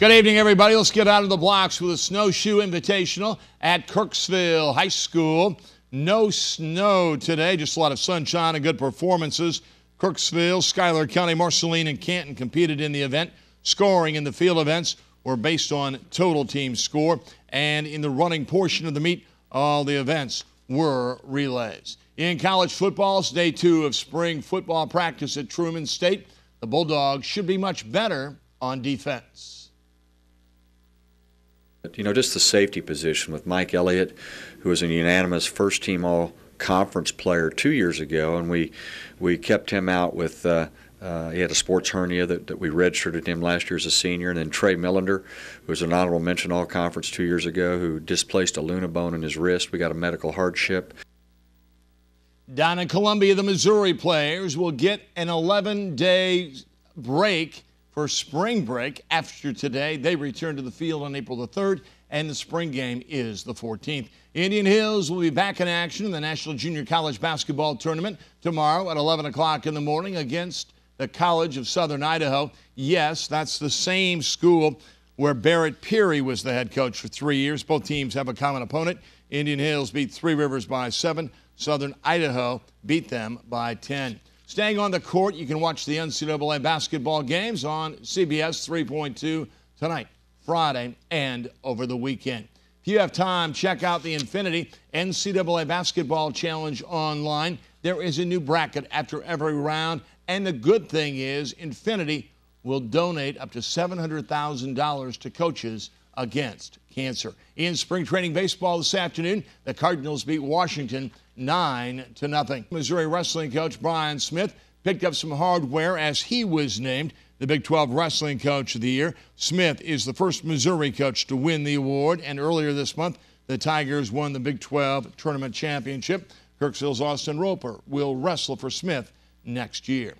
Good evening, everybody. Let's get out of the blocks with a snowshoe invitational at Kirksville High School. No snow today, just a lot of sunshine and good performances. Kirksville, Schuyler County, Marceline, and Canton competed in the event. Scoring in the field events were based on total team score, and in the running portion of the meet, all the events were relays. In college football, it's day two of spring football practice at Truman State. The Bulldogs should be much better on defense. You know, just the safety position with Mike Elliott, who was a unanimous first team all conference player two years ago, and we we kept him out with. Uh, uh, he had a sports hernia that, that we redshirted him last year as a senior. And then Trey Millender, who was an honorable mention all conference two years ago, who displaced a lunate bone in his wrist. We got a medical hardship. Down in Columbia, the Missouri players will get an 11 day break for spring break. After today, they return to the field on April the 3rd, and the spring game is the 14th. Indian Hills will be back in action in the National Junior College Basketball Tournament tomorrow at 11 o'clock in the morning against the College of Southern Idaho. Yes, that's the same school where Barret Peery was the head coach for three years. Both teams have a common opponent. Indian Hills beat Three Rivers by seven. Southern Idaho beat them by 10. Staying on the court, you can watch the NCAA basketball games on CBS 3.2 tonight, Friday, and over the weekend. If you have time, check out the Infiniti NCAA Basketball Challenge online. There is a new bracket after every round, and the good thing is, Infiniti will donate up to $700,000 to coaches against cancer. In spring training baseball this afternoon, the Cardinals beat Washington 9 to nothing. Missouri wrestling coach Brian Smith picked up some hardware as he was named the Big 12 Wrestling Coach of the Year. Smith is the first Missouri coach to win the award, and earlier this month, the Tigers won the Big 12 Tournament Championship. Kirksville's Austin Roper will wrestle for Smith next year.